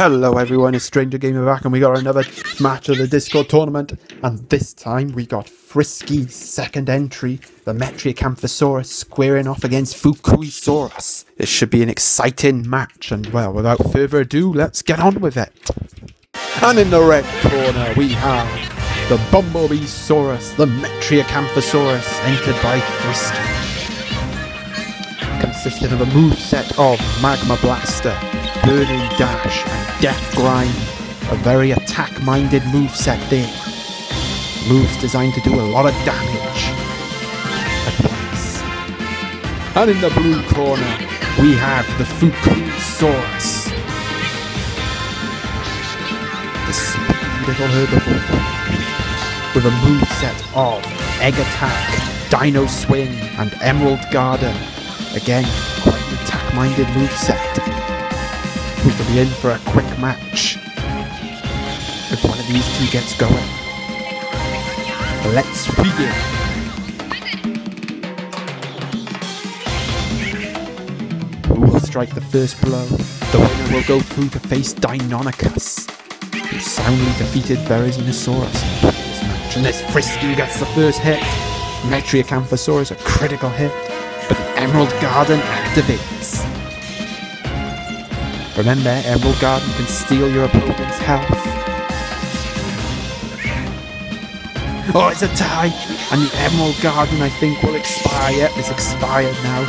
Hello everyone, it's Stranger Gamer back and we got another match of the Discord tournament and this time we got Frisky second entry, the Metriacanthosaurus squaring off against Fukuisaurus. This should be an exciting match and well without further ado let's get on with it. And in the red corner we have the Bumblebeesaurus, the Metriacanthosaurus entered by Frisky. Consisting of a move set of Magma Blaster, Burning Dash and Death Grind. A very attack-minded move set there. Moves designed to do a lot of damage at once. And in the blue corner, we have the Fukusaurus. The speedy little herbivore. With a move set of Egg Attack, Dino Swing and Emerald Garden. Again, quite an attack-minded move set. We could be in for a quick match. If one of these two gets going. Let's begin. Who will strike the first blow? The winner will go through to face Deinonychus, who soundly defeated Verisinosaurus in previous match. And this Frisky gets the first hit. Metriacanthosaurus a critical hit, but the Emerald Garden activates. Remember, Emerald Garden can steal your opponent's health. Oh, it's a tie! And the Emerald Garden, I think, will expire. It's expired now.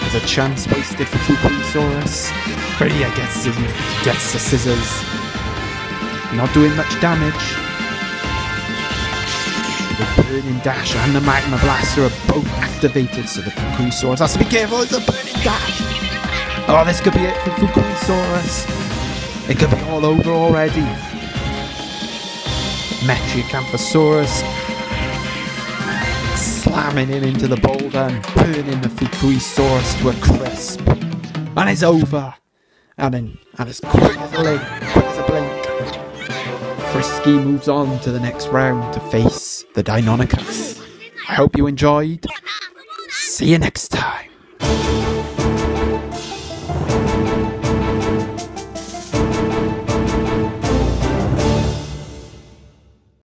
There's a chance wasted for Fukusaurus. Yeah, gets the, gets the scissors. Not doing much damage. The Burning Dash and the Magma Blaster are both activated, so the Fukusaurus has to be careful. It's a Burning Dash! Oh, this could be it for Fukusaurus. It could be all over already. Metriacanthosaurus slamming him into the boulder and burning the Fukuisaurus to a crisp. And it's over. And, in, and as quick as a link, quick as a blink, Frisky moves on to the next round to face the Deinonychus. I hope you enjoyed. See you next time.